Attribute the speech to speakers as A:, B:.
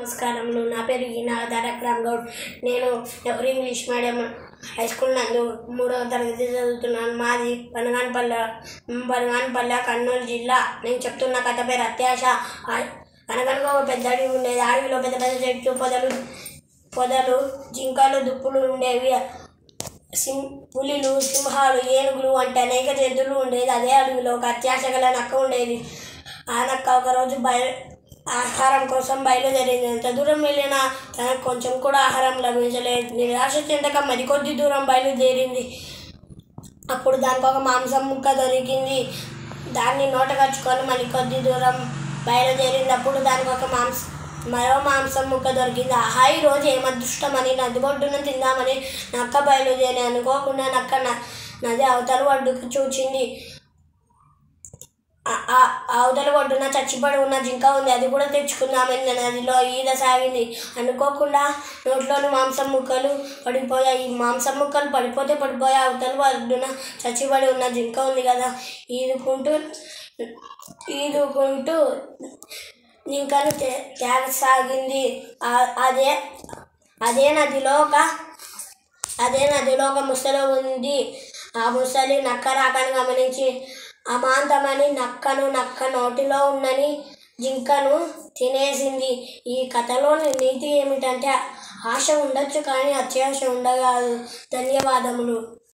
A: నమస్కారములు. నా పేరు ఈనా తారక్ రామ్ గౌడ్. నేను ఎవరు ఇంగ్లీష్ మీడియం హై స్కూల్ నందు మూడవ తరగతి చదువుతున్నాను. మాది పనగానపల్లె పనగానపల్లె కర్నూలు జిల్లా. నేను చెప్తున్న కథ పేరు అత్యాశ. ఆ- అనగనగా ఒక పెద్ద అడవి ఉండేది. అడవిలో పెద్ద పెద్ద చెట్లు పొదలు పొదలు జింకలు దుప్పులు ఉండేవి. సింహ పులిలు సింహాలు ఏనుగులు వంటి అనేక జంతువులు ఉండేది. అదే అడవిలో ఒక అత్యాశ గల నక్క ఉండేది. ఆ నక్క ఒకరోజు బయ ఆహారం కోసం బయలుదేరింది ఎంత దూరం వెళ్ళినా తనకు కొంచెం కూడా ఆహారం లభించలేదు. నిరాశ చెందక మరికొద్ది దూరం బయలుదేరింది. అప్పుడు దానికి ఒక మాంసం ముక్క దొరికింది. దాన్ని నోట కచ్చుకొని మళ్ళీ కొద్ది దూరం బయలుదేరింది అప్పుడు దానికి ఒక మాంస మరో మాంసం ముక్క దొరికింది. ఆహా ఈ రోజు ఏం అదృష్టమని నది ఒడ్డున తిందామని నక్క బయలుదేరి అనుకోకుండా నక్క నది అవతల ఒడ్డుకు చూచింది. అవతల ఒడ్డున చచ్చిపడి ఉన్న జింక ఉంది అది కూడా తెచ్చుకుందామని నదిలో ఈద సాగింది. అనుకోకుండా నోట్లోని మాంసం ముక్కలు పడిపోయాయి. ఈ మాంసం ముక్కలు పడిపోతే పడిపోయాయి అవతల ఒడ్డున చచ్చిపడి ఉన్న జింక ఉంది కదా. ఈదుకుంటూ ఈదుకుంటూ జింకను తే- తేగసాగింది అదే అదే నదిలో ఒక అదే నదిలో ఒక ముసలి ఉంది. ఆ ముసలి నక్క రాకని గమనించి అమాంతమని నక్కను నక్క నోటిలో ఉన్నని జింకను తినేసింది. ఈ కథలోని నీతి ఏమిటంటే ఆశ ఉండొచ్చు కానీ అత్యాశ ఉండగాదు ధన్యవాదములు.